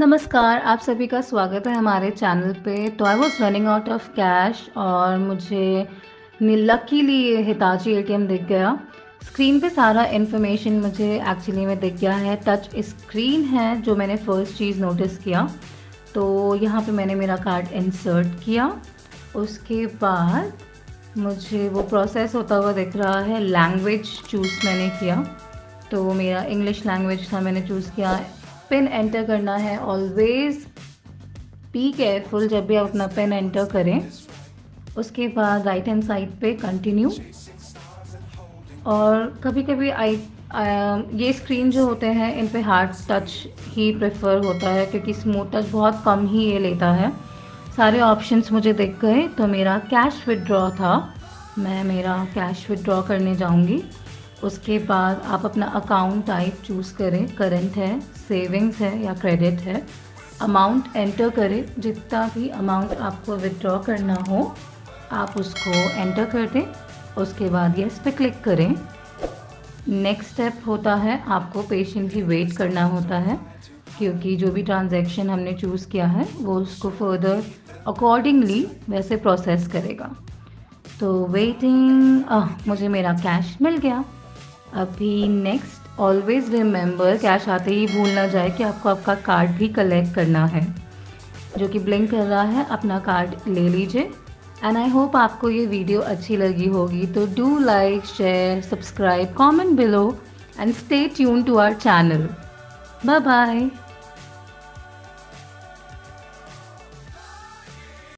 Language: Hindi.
नमस्कार, आप सभी का स्वागत है हमारे चैनल पे। तो I was running out of cash और मुझे लकीली हिताची एटीएम दिख गया। स्क्रीन पे सारा इन्फॉर्मेशन मुझे एक्चुअली में दिख गया है। टच स्क्रीन है जो मैंने फ़र्स्ट चीज़ नोटिस किया। तो यहाँ पे मैंने मेरा कार्ड इंसर्ट किया। उसके बाद मुझे वो प्रोसेस होता हुआ दिख रहा है। लैंग्वेज चूज़ मैंने किया। तो मेरा इंग्लिश लैंग्वेज था, मैंने चूज़ किया। पिन एंटर करना है ऑलवेज़ बी केयरफुल जब भी आप अपना पिन एंटर करें। उसके बाद राइट हैंड साइड पे कंटिन्यू और कभी कभी आई ये स्क्रीन जो होते हैं, इन पे हार्ड टच ही प्रेफर होता है, क्योंकि स्मूथ टच बहुत कम ही ये लेता है। सारे ऑप्शंस मुझे दिख गए तो मेरा कैश विदड्रॉ था। मैं मेरा कैश विदड्रॉ करने जाऊँगी। उसके बाद आप अपना अकाउंट टाइप चूज़ करें करंट है सेविंग्स है या क्रेडिट है। अमाउंट एंटर करें, जितना भी अमाउंट आपको विदड्रॉ करना हो, आप उसको एंटर कर दें, उसके बाद यस पे क्लिक करें। नेक्स्ट स्टेप होता है, आपको पेशेंटली वेट करना होता है, क्योंकि जो भी ट्रांजैक्शन हमने चूज़ किया है, वो उसको फर्दर अकॉर्डिंगली वैसे प्रोसेस करेगा। तो वेटिंग मुझे मेरा कैश मिल गया। अभी नेक्स्ट ऑलवेज रिमेंबर कैश आते ही भूल ना जाए कि आपको आपका कार्ड भी कलेक्ट करना है। जो कि ब्लिंक कर रहा है, अपना कार्ड ले लीजिए। एंड आई होप आपको ये वीडियो अच्छी लगी होगी। तो do like share subscribe comment below and stay tune to our channel bye bye